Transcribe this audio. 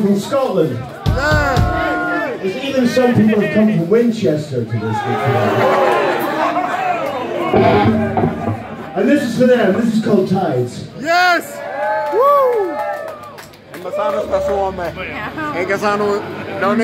from Scotland. There's even some people have come from Winchester to this gig And this is for them. This is called Tides. Yes! Woo! En esta saanut Empezando, suomea. Eikä saanut, no.